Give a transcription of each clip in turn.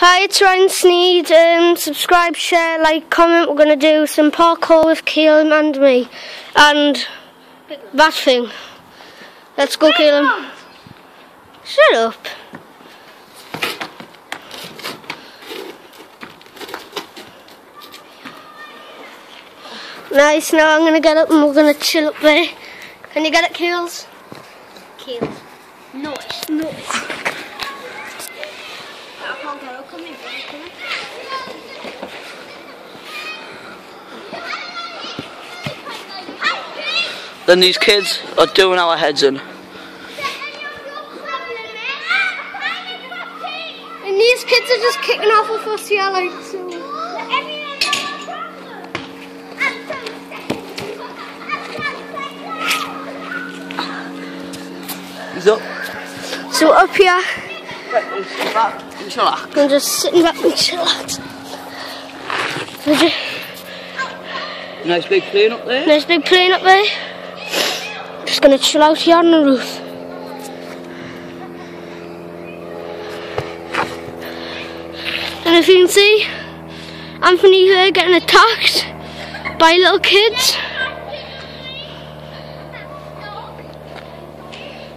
Hi, it's Ryan Sneyd. Um, subscribe, share, like, comment. We're going to do some parkour with Caleb and me. And that thing. Let's go, Caleb. Shut up. Nice, now I'm going to get up and we're going to chill up there. Can you get it, Keels? Caleb. Nice, nice. Can't come in. Then these kids are doing our heads in. And these kids are just kicking off with us, yeah, like, so. He's up. So up here, Inshallah. I'm just sitting back and chill out. Nice big plane up there. Nice big plane up there. Just gonna chill out here on the roof. And if you can see, Anthony here getting attacked by little kids.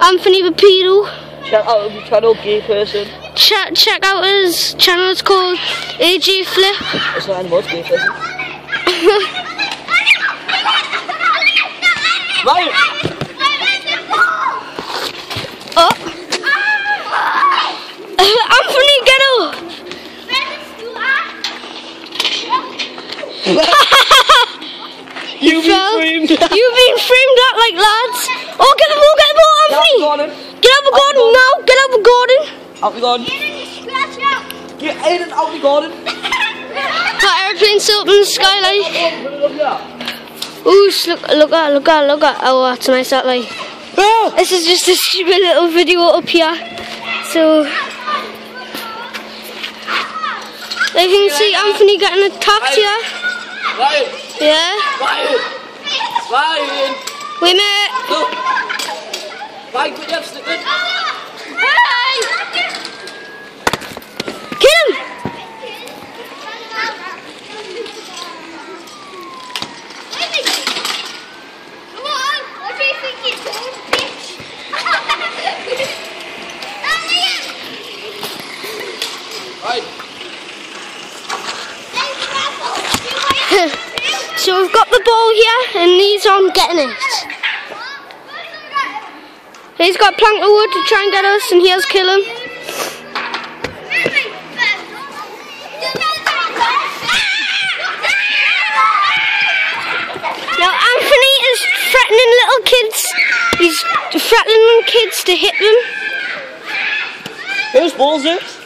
Anthony the Check out the channel, gay person. Check, check out his channel, it's called AJ Flip. It's not animals, gay person. Right. Oh. Anthony, get up! You've been framed. You've been framed up like lads. Oh, get the ball, get the ball, Anthony! Gordon. Get out of the garden now, get out of the garden. Out the garden. Get in and out the garden. That airplane still up in the sky like. Ooh, look, look at, look at, look at. Oh, that's a nice that like. Ah! This is just a stupid little video up here. So, if you can see Anthony getting attacked here. Ryan. Yeah? Ryan. Ryan. Wait a minute. Look. Ryan, put your stick in. Kill him! Right. So we've got the ball here and these aren't getting it. He's got plank of wood to try and get us and he has kill him. Now Anthony is threatening little kids. He's threatening kids to hit them. Whose ball's it?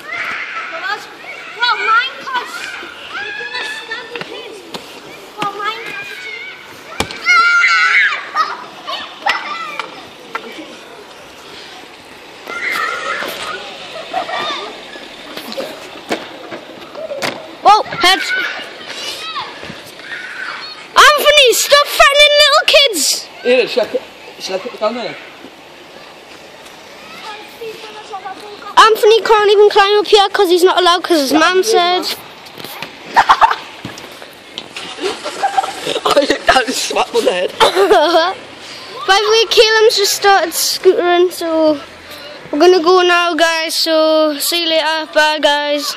Heads. Anthony, stop threatening little kids. Here, should I, put- should I put it down there? Anthony can't even climb up here because he's not allowed because his mum said. I that is slap on the head. By the way, Caleb's just started scootering, so we're gonna go now, guys. So see you later. Bye, guys.